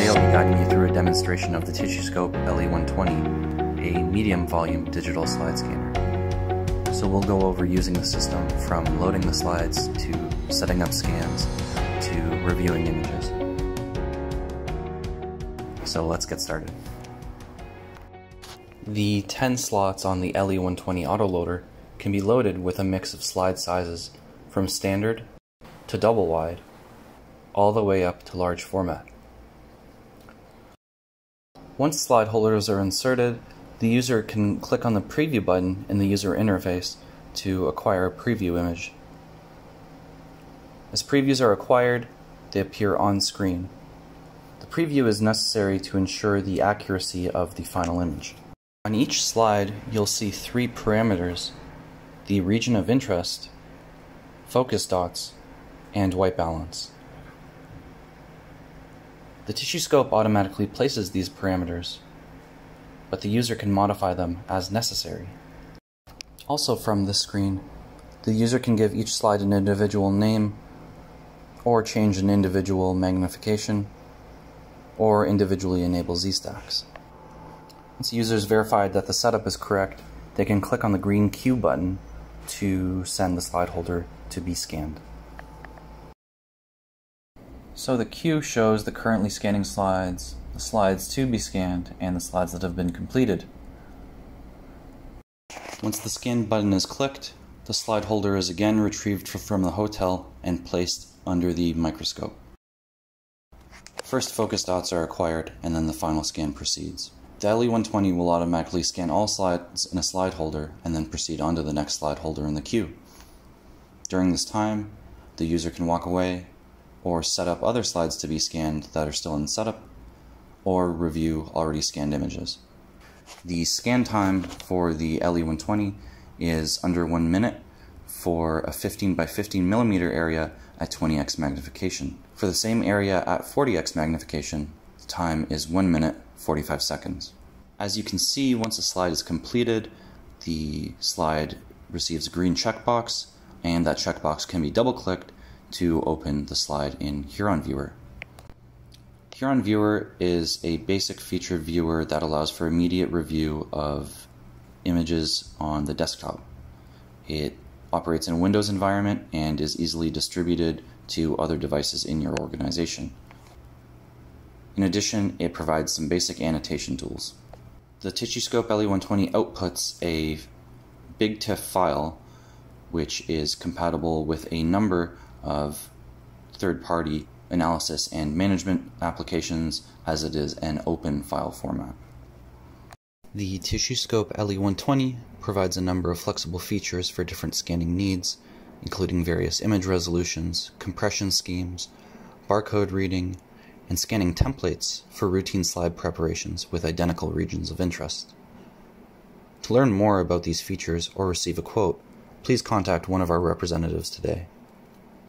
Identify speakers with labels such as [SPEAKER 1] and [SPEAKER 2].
[SPEAKER 1] Today I'll be guiding you through a demonstration of the TissueScope LE120, a medium volume digital slide scanner. So we'll go over using the system from loading the slides to setting up scans to reviewing images. So let's get started. The 10 slots on the LE120 autoloader can be loaded with a mix of slide sizes from standard to double wide, all the way up to large format. Once slide holders are inserted, the user can click on the preview button in the user interface to acquire a preview image. As previews are acquired, they appear on screen. The preview is necessary to ensure the accuracy of the final image. On each slide, you'll see three parameters, the region of interest, focus dots, and white balance. The TissueScope automatically places these parameters, but the user can modify them as necessary. Also from this screen, the user can give each slide an individual name, or change an individual magnification, or individually enable Z-stacks. Once users verified that the setup is correct, they can click on the green queue button to send the slide holder to be scanned. So the queue shows the currently scanning slides, the slides to be scanned, and the slides that have been completed. Once the scan button is clicked, the slide holder is again retrieved from the hotel and placed under the microscope. First focus dots are acquired and then the final scan proceeds. The LE120 will automatically scan all slides in a slide holder and then proceed on to the next slide holder in the queue. During this time, the user can walk away or set up other slides to be scanned that are still in setup, or review already scanned images. The scan time for the LE120 is under one minute for a 15 by 15 millimeter area at 20x magnification. For the same area at 40x magnification, the time is 1 minute 45 seconds. As you can see, once a slide is completed, the slide receives a green checkbox, and that checkbox can be double clicked to open the slide in Huron Viewer. Huron Viewer is a basic feature viewer that allows for immediate review of images on the desktop. It operates in a Windows environment and is easily distributed to other devices in your organization. In addition, it provides some basic annotation tools. The TissueScope LE120 outputs a BIGTIFF file which is compatible with a number of third party analysis and management applications as it is an open file format. The TissueScope LE120 provides a number of flexible features for different scanning needs, including various image resolutions, compression schemes, barcode reading, and scanning templates for routine slide preparations with identical regions of interest. To learn more about these features or receive a quote, please contact one of our representatives today.